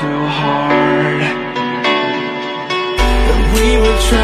too hard. That we were trying